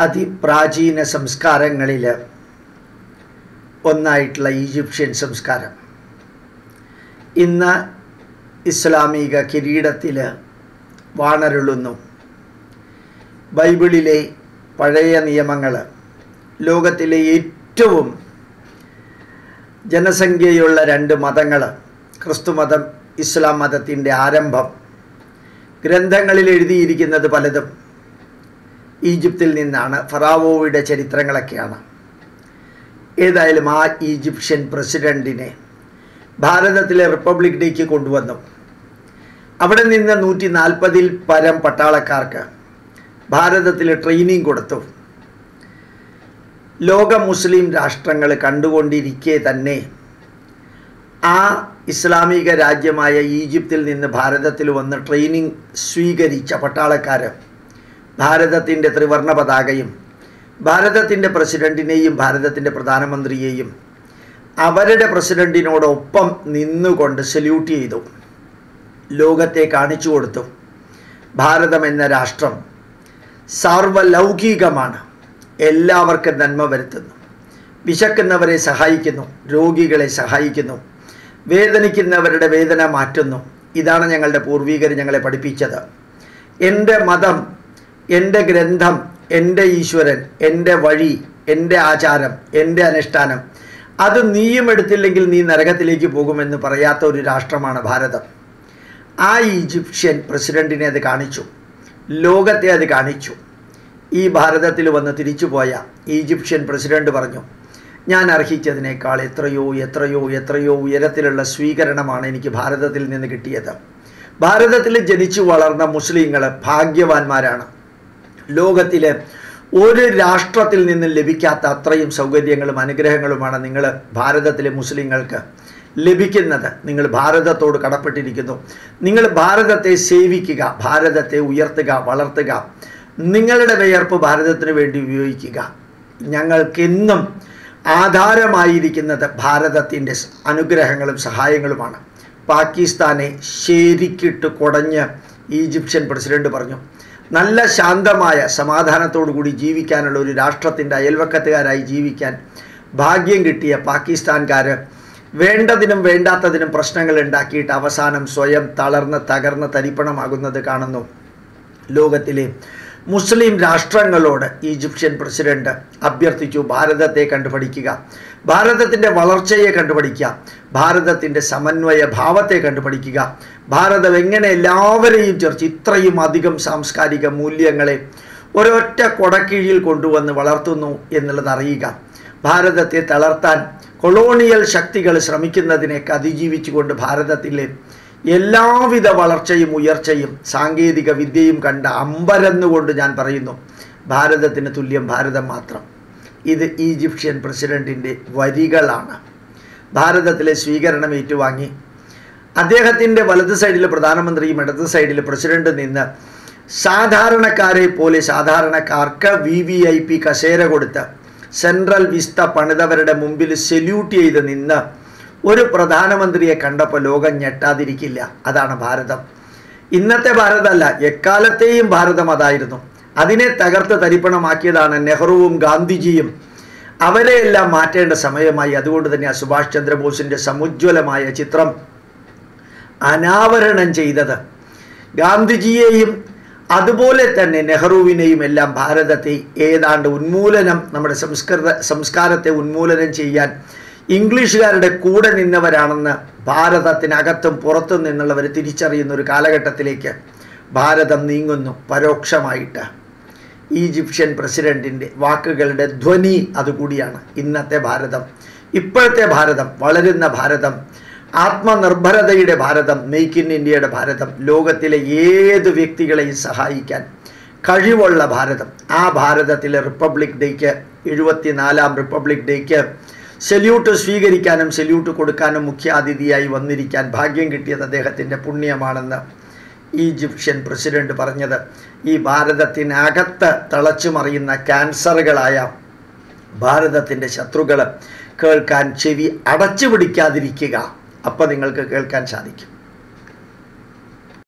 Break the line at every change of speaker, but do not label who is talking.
അതിപ്രാചീന സംസ്കാരങ്ങളിൽ ഒന്നായിട്ടുള്ള ഈജിപ്ഷ്യൻ സംസ്കാരം. ഇന്ന് ഇസ്ലാമിക കിരീടത്തിൽ വാണരുളുന്നു. ബൈബിളിലെ പഴയ നിയമങ്ങൾ ലോകത്തിലെ ഏറ്റവും ജനസംഖ്യയുള്ള രണ്ട് മതങ്ങൾ ക്രിസ്തുമതം ഇസ്ലാം മതത്തിന്റെ ആരംഭം ഗ്രന്ഥങ്ങളിൽ എഴുതിയിരിക്കുന്നത് പലതും. ഈജിപ്തിൽ നിന്നാണ് ഫറാവോയുടെ ചരിത്രങ്ങളൊക്കെയാണ്. ഏതായാലും ആ ഈജിപ്ഷ്യൻ പ്രസിഡന്റിനെ ഭാരതത്തിലെ റിപ്പബ്ലിക് ഡേക്ക് കൊണ്ടുവന്നു. അവിടെ നിന്ന് നൂറ്റി നാൽപ്പതിൽ പരം പട്ടാളക്കാർക്ക് ഭാരതത്തിൽ ട്രെയിനിങ് കൊടുത്തു. ലോക മുസ്ലിം രാഷ്ട്രങ്ങൾ കണ്ടുകൊണ്ടിരിക്കെ തന്നെ ആ ഇസ്ലാമിക രാജ്യമായ ഈജിപ്തിൽ നിന്ന് ഭാരതത്തിൽ വന്ന് ട്രെയിനിങ് സ്വീകരിച്ച പട്ടാളക്കാർ ഭാരതത്തിന്റെ ത്രിവർണ പതാകയും ഭാരതത്തിന്റെ പ്രസിഡന്റിനെയും ഭാരതത്തിന്റെ പ്രധാനമന്ത്രിയെയും അവരുടെ പ്രസിഡന്റിനോടൊപ്പം നിന്നുകൊണ്ട് സല്യൂട്ട് ചെയ്തു. ലോകത്തെ കാണിച്ചു കൊടുത്തു. ഭാരതം എന്ന രാഷ്ട്രം സാർവലൗകികമാണ്. എല്ലാവർക്കും നന്മ വരുത്തുന്നു. വിശക്കുന്നവരെ സഹായിക്കുന്നു. രോഗികളെ സഹായിക്കുന്നു. വേദനിക്കുന്നവരുടെ വേദന മാറ്റുന്നു. ഇതാണ് ഞങ്ങളുടെ പൂർവീകർ ഞങ്ങളെ പഠിപ്പിച്ചത്. എന്റെ മതം എന്റെ ഗ്രന്ഥം എന്റെ ഈശ്വരൻ എന്റെ വഴി എന്റെ ആചാരം എന്റെ അനുഷ്ഠാനം അത് നീയും എടുത്തില്ലെങ്കിൽ നീ നരകത്തിലേക്ക് പോകുമെന്ന് പറയാത്ത ഒരു രാഷ്ട്രമാണ് ഭാരതം. ആ ഈജിപ്ഷ്യൻ പ്രസിഡന്റിനെ അത് കാണിച്ചു. ലോകത്തെ അത് കാണിച്ചു. ഈ ഭാരതത്തിൽ വന്ന് തിരിച്ചുപോയ ഈജിപ്ഷ്യൻ പ്രസിഡന്റ് പറഞ്ഞു ഞാൻ അർഹിച്ചതിനേക്കാൾ എത്രയോ എത്രയോ എത്രയോ ഉയരത്തിലുള്ള സ്വീകരണമാണ് എനിക്ക് ഭാരതത്തിൽ നിന്ന് കിട്ടിയത്. ഭാരതത്തിൽ ജനിച്ചു വളർന്ന മുസ്ലിങ്ങൾ ഭാഗ്യവാന്മാരാണ്. ലോകത്തിലെ ഒരു രാഷ്ട്രത്തിൽ നിന്നും ലഭിക്കാത്ത അത്രയും സൗകര്യങ്ങളും അനുഗ്രഹങ്ങളുമാണ് നിങ്ങൾ ഭാരതത്തിലെ മുസ്ലിങ്ങൾക്ക് ലഭിക്കുന്നത്. നിങ്ങൾ ഭാരതത്തോട് കടപ്പെട്ടിരിക്കുന്നു. നിങ്ങൾ ഭാരതത്തെ സേവിക്കുക ഭാരതത്തെ ഉയർത്തുക വളർത്തുക. നിങ്ങളുടെ വിയർപ്പ് ഭാരതത്തിന് വേണ്ടി ഉപയോഗിക്കുക. ഞങ്ങൾക്കെന്നും ആധാരമായിരിക്കുന്നത് ഭാരതത്തിന്റെ അനുഗ്രഹങ്ങളും സഹായങ്ങളുമാണ്. പാകിസ്ഥാനെ ശരിക്കിട്ട് കുടഞ്ഞ് ഈജിപ്ഷ്യൻ പ്രസിഡന്റ് പറഞ്ഞു നല്ല ശാന്തമായ സമാധാനത്തോടു കൂടി ജീവിക്കാനുള്ള ഒരു രാഷ്ട്രത്തിന്റെ അയൽവക്കത്തുകാരായി ജീവിക്കാൻ ഭാഗ്യം കിട്ടിയ പാകിസ്ഥാൻകാർ വേണ്ടതിനും വേണ്ടാത്തതിനും പ്രശ്നങ്ങൾ ഉണ്ടാക്കിയിട്ട് അവസാനം സ്വയം തളർന്ന് തകർന്ന് തരിപ്പണമാകുന്നത് കാണുന്നു. ലോകത്തിലെ മുസ്ലിം രാഷ്ട്രങ്ങളോട് ഈജിപ്ഷ്യൻ പ്രസിഡന്റ് അഭ്യർത്ഥിച്ചു ഭാരതത്തെ കണ്ടുപഠിക്കുക. ഭാരതത്തിന്റെ വളർച്ചയെ കണ്ടുപഠിക്കുക. ഭാരതത്തിന്റെ സമന്വയ ഭാവത്തെ കണ്ടുപഠിക്കുക. ഭാരതം എങ്ങനെ എല്ലാവരെയും ചേർച്ച് ഇത്രയും അധികം സാംസ്കാരിക മൂല്യങ്ങളെ ഒരൊറ്റ കൊടക്കീഴിൽ കൊണ്ടുവന്ന് വളർത്തുന്നു എന്നുള്ളത് അറിയുക. ഭാരതത്തെ തളർത്താൻ കൊളോണിയൽ ശക്തികൾ ശ്രമിക്കുന്നതിനേക്ക് അതിജീവിച്ചുകൊണ്ട് ഭാരതത്തിലെ എല്ലാവിധ വളർച്ചയും ഉയർച്ചയും സാങ്കേതിക വിദ്യയും കണ്ട അമ്പരന്നുകൊണ്ട് ഞാൻ പറയുന്നു ഭാരതത്തിന് തുല്യം ഭാരതം മാത്രം. ഇത് ഈജിപ്ഷ്യൻ പ്രസിഡന്റിന്റെ വരികളാണ്. ഭാരതത്തിലെ സ്വീകരണം ഏറ്റുവാങ്ങി. അദ്ദേഹത്തിന്റെ വലത് സൈഡിൽ പ്രധാനമന്ത്രിയും ഇടത് സൈഡിൽ പ്രസിഡന്റ് നിന്ന് സാധാരണക്കാരെ പോലെ സാധാരണക്കാർക്ക് വി വി ഐ പി കസേര കൊടുത്ത് സെൻട്രൽ വിസ്ത പണിതവരുടെ മുമ്പിൽ സെല്യൂട്ട് ചെയ്ത് നിന്ന് ഒരു പ്രധാനമന്ത്രിയെ കണ്ടപ്പോൾ ലോകം ഞെട്ടാതിരിക്കില്ല. അതാണ് ഭാരതം. ഇന്നത്തെ ഭാരതമല്ല എക്കാലത്തെയും ഭാരതം അതായിരുന്നു. അതിനെ തകർത്ത് തരിപ്പണമാക്കിയതാണ് നെഹ്റുവും ഗാന്ധിജിയും. അവരെയെല്ലാം മാറ്റേണ്ട സമയമായി. അതുകൊണ്ട് തന്നെ സുഭാഷ് ചന്ദ്രബോസിന്റെ സമുജ്വലമായ ചിത്രം അനാവരണം ചെയ്തത്. ഗാന്ധിജിയെയും അതുപോലെ തന്നെ നെഹ്റുവിനെയും എല്ലാം ഭാരതത്തെ ഏതാണ്ട് ഉന്മൂലനം നമ്മുടെ സംസ്കൃത സംസ്കാരത്തെ ഉന്മൂലനം ചെയ്യാൻ ഇംഗ്ലീഷുകാരുടെ കൂടെ നിന്നവരാണെന്ന് ഭാരതത്തിനകത്തും പുറത്തും നിന്നുള്ളവർ തിരിച്ചറിയുന്ന ഒരു കാലഘട്ടത്തിലേക്ക് ഭാരതം നീങ്ങുന്നു പരോക്ഷമായിട്ട്. ഈജിപ്ഷ്യൻ പ്രസിഡന്റിന്റെ വാക്കുകളുടെ ധ്വനി അതുകൂടിയാണ്. ഇന്നത്തെ ഭാരതം ഇപ്പോഴത്തെ ഭാരതം വളരുന്ന ഭാരതം ആത്മനിർഭരതയുടെ ഭാരതം മെയ്ക്ക് ഇൻ ഇന്ത്യയുടെ ഭാരതം ലോകത്തിലെ ഏത് വ്യക്തികളെയും സഹായിക്കാൻ കഴിവുള്ള ഭാരതം. ആ ഭാരതത്തിലെ റിപ്പബ്ലിക് ഡേക്ക് എഴുപത്തിനാലാം റിപ്പബ്ലിക് ഡേക്ക് സല്യൂട്ട് സ്വീകരിക്കാനും സെല്യൂട്ട് കൊടുക്കാനും മുഖ്യാതിഥിയായി വന്നിരിക്കാൻ ഭാഗ്യം കിട്ടിയത് അദ്ദേഹത്തിന്റെ പുണ്യമാണെന്ന് ഈജിപ്ഷ്യൻ പ്രസിഡന്റ് പറഞ്ഞത്. ഈ ഭാരതത്തിനകത്ത് തിളച്ചു മറിയുന്ന ക്യാൻസറുകളായ ഭാരതത്തിന്റെ ശത്രുക്കൾ കേൾക്കാൻ ചെവി അടച്ചു പിടിക്കാതിരിക്കുക അപ്പം നിങ്ങൾക്ക് കേൾക്കാൻ സാധിക്കും.